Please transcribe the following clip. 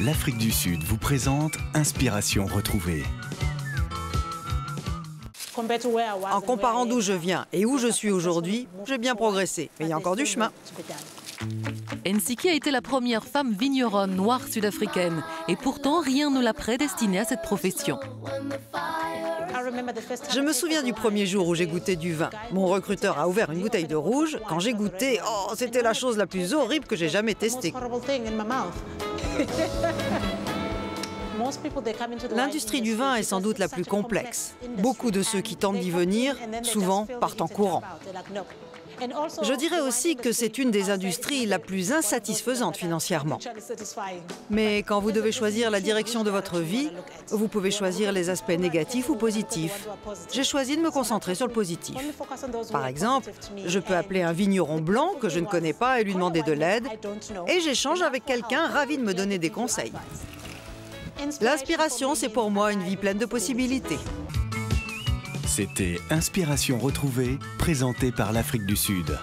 l'Afrique du Sud vous présente Inspiration retrouvée. En comparant d'où je viens et où je suis aujourd'hui, j'ai bien progressé, mais il y a encore du chemin. Nsiki a été la première femme vigneronne noire sud-africaine et pourtant rien ne l'a prédestinée à cette profession. Je me souviens du premier jour où j'ai goûté du vin. Mon recruteur a ouvert une bouteille de rouge. Quand j'ai goûté, oh, c'était la chose la plus horrible que j'ai jamais testée. L'industrie du vin est sans doute la plus complexe. Beaucoup de ceux qui tentent d'y venir, souvent, partent en courant. Je dirais aussi que c'est une des industries la plus insatisfaisante financièrement. Mais quand vous devez choisir la direction de votre vie, vous pouvez choisir les aspects négatifs ou positifs. J'ai choisi de me concentrer sur le positif. Par exemple, je peux appeler un vigneron blanc que je ne connais pas et lui demander de l'aide, et j'échange avec quelqu'un ravi de me donner des conseils. L'inspiration, c'est pour moi une vie pleine de possibilités. C'était Inspiration retrouvée, présentée par l'Afrique du Sud.